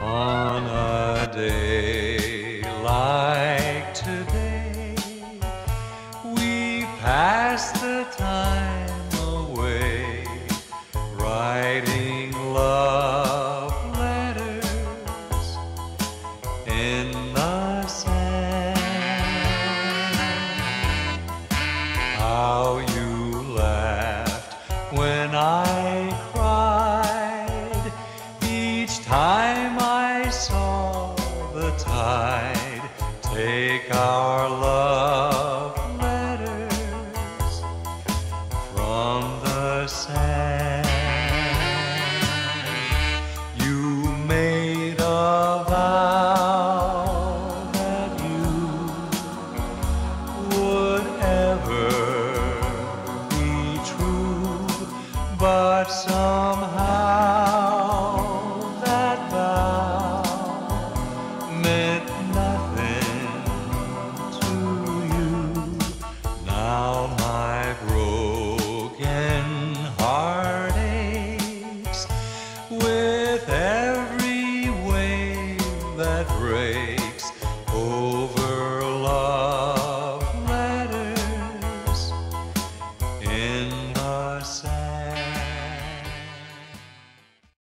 On a day like today, we pass the time away writing love letters in the sand. How you laughed when I I saw the tide take our love letters from the sand. You made a vow that you would ever be true, but somehow breaks over love letters in